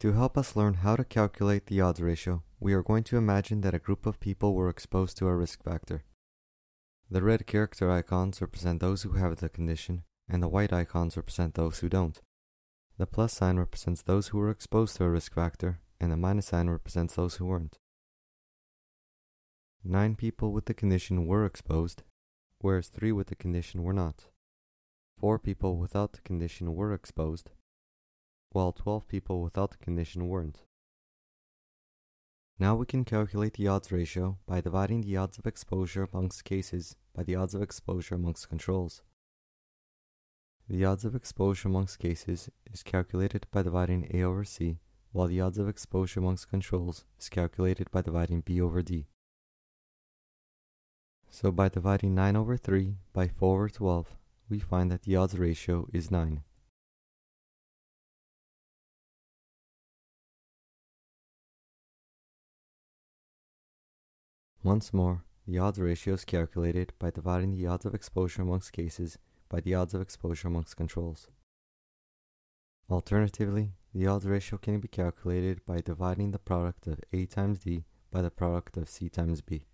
To help us learn how to calculate the odds ratio, we are going to imagine that a group of people were exposed to a risk factor. The red character icons represent those who have the condition, and the white icons represent those who don't. The plus sign represents those who were exposed to a risk factor, and the minus sign represents those who weren't. Nine people with the condition were exposed, whereas three with the condition were not. Four people without the condition were exposed, while 12 people without the condition weren't. Now we can calculate the odds ratio by dividing the odds of exposure amongst cases by the odds of exposure amongst controls. The odds of exposure amongst cases is calculated by dividing A over C, while the odds of exposure amongst controls is calculated by dividing B over D. So by dividing 9 over 3 by 4 over 12, we find that the odds ratio is 9. Once more, the odds ratio is calculated by dividing the odds of exposure amongst cases by the odds of exposure amongst controls. Alternatively, the odds ratio can be calculated by dividing the product of A times D by the product of C times B.